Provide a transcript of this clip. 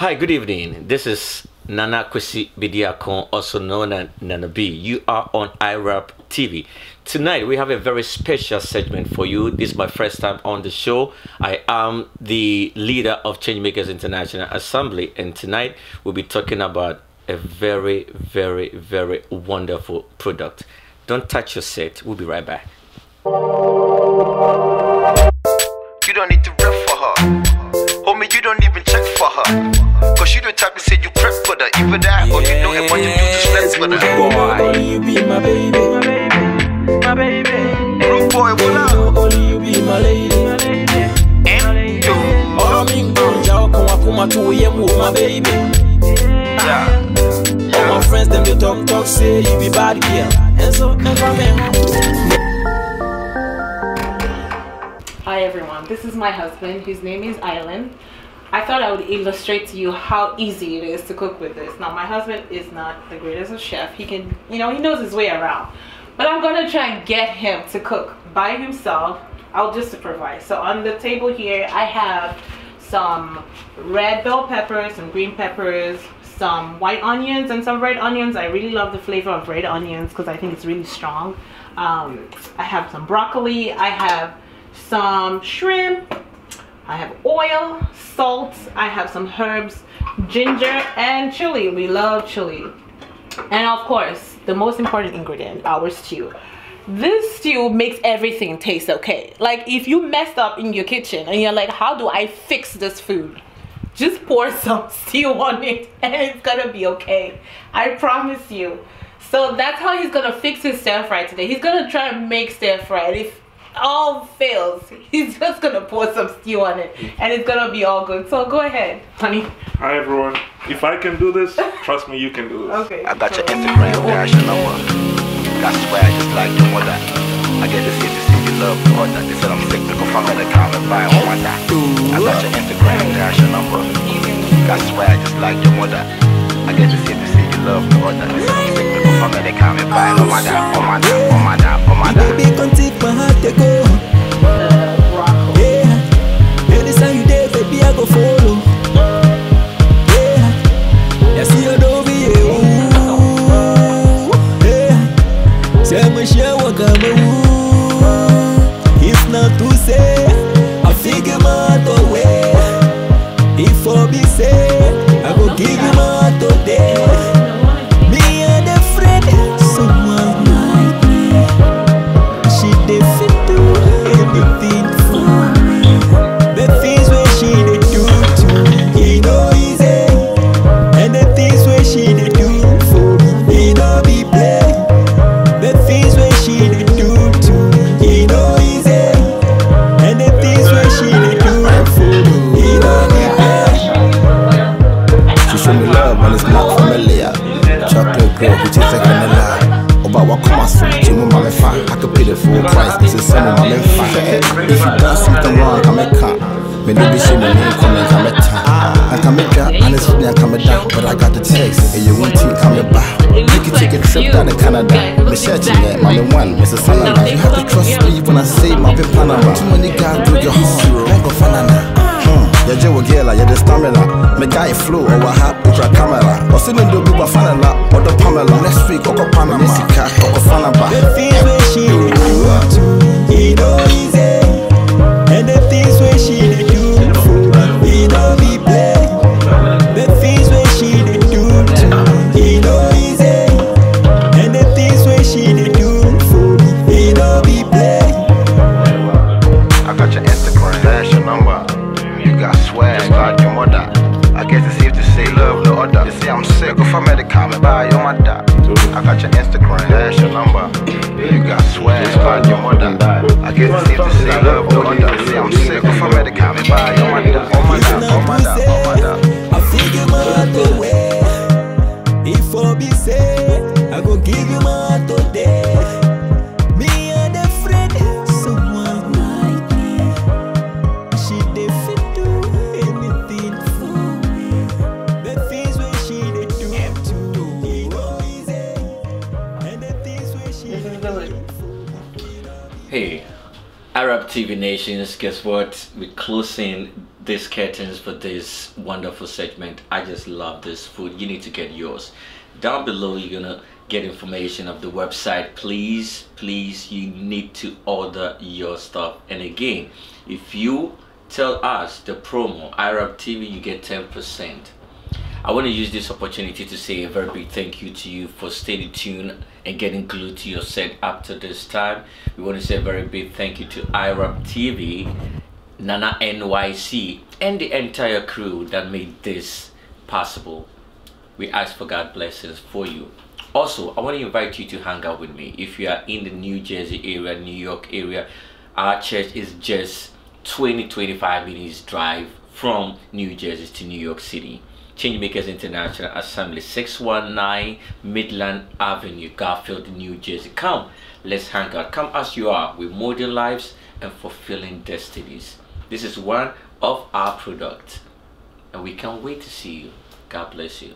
Hi, good evening. This is Nana Kwesi Bidiakon, also known as Nana B. You are on IRAP TV. Tonight we have a very special segment for you. This is my first time on the show. I am the leader of Changemakers International Assembly, and tonight we'll be talking about a very, very, very wonderful product. Don't touch your set. We'll be right back. You don't need to rep for her. Homie, you don't even check for her. Cause you the type to say you prep for her. Either that or you know it when you do to slept for her. Only you be my baby, My baby. Rude boy, what up? only you be my lady. And you. Oh, me ganja, come kuma to ye move my baby. Yeah. All my friends them they talk talk say you be bad girl, and so never me. Hi everyone, this is my husband. His name is Island. I thought I would illustrate to you how easy it is to cook with this. Now my husband is not the greatest of chef. He can, you know, he knows his way around. But I'm gonna try and get him to cook by himself. I'll just supervise. So on the table here, I have some red bell peppers, some green peppers, some white onions and some red onions. I really love the flavor of red onions because I think it's really strong. Um, I have some broccoli. I have some shrimp. I have oil, salt. I have some herbs, ginger, and chili. We love chili. And of course, the most important ingredient, our stew. This stew makes everything taste okay. Like if you messed up in your kitchen and you're like, how do I fix this food? Just pour some stew on it and it's gonna be okay. I promise you. So that's how he's gonna fix his stir fry today. He's gonna try and make stir fry. If all fails, he's just gonna pour some stew on it and it's gonna be all good. So go ahead, honey. Hi everyone. If I can do this, trust me, you can do this. Okay. I got your Instagram dash your number. Got swag just like your mother. I get to see to see you love the order. They said I'm sick to confirm in the comment by on my dot. I got your Instagram dash your number. Got swag just like your mother. I get to see to see you love the order. They said I'm sick to confirm in the comment by on my dot, on my dot, on my dot, on my dot. Baby, come take my heart to Show me love when it's not familiar. Chocolate girl, which is like vanilla. Oba wa come as Jimu mame fa. I could pay the full price. This is some mame fa. If you done something wrong, come and come. Me no be shame me name comment come at I come at that, and I come at that. But I got the text, and you won't take come back. Make you can take a trip down to Canada. Me searching that, my one, Mrs. Sanada. You have to trust me when I say stamina megae flow ɔwɔ ha okura camera ɔse ne do bi bafana la ɔdɔ pamela next week ɔkɔ panama sika ɔkɔfana ba The things where she dey do to me, e no easy. And the things where she dey do for me, e no be play. The things where she dey do to me, e no easy. And the things where she dey do for me, e no be play. I got your Instagram, dash your number. You got swag like your mother. I guess it's safe to say love no other. They say I'm sick if I met a comment by your mother. I got your Instagram, dash your number. You got swag like your mother. I guess it's safe to say love no other. They say I'm sick if I met a comment by your mother. Hey, iRAP TV Nations, guess what? We're closing these curtains for this wonderful segment. I just love this food. You need to get yours. Down below, you're gonna get information of the website. Please, please, you need to order your stuff. And again, if you tell us the promo iRAP TV, you get 10%. I want to use this opportunity to say a very big thank you to you for staying tuned and getting glued to your set up to this time. We want to say a very big thank you to IRAP TV, Nana NYC, and the entire crew that made this possible. We ask for God blessings for you. Also, I want to invite you to hang out with me. If you are in the New Jersey area, New York area, our church is just 20 25 minutes drive from New Jersey to New York City. Changemakers International Assembly 619 Midland Avenue, Garfield, New Jersey. Come, let's hang out. Come as you are with modern lives and fulfilling destinies. This is one of our products, and we can't wait to see you. God bless you.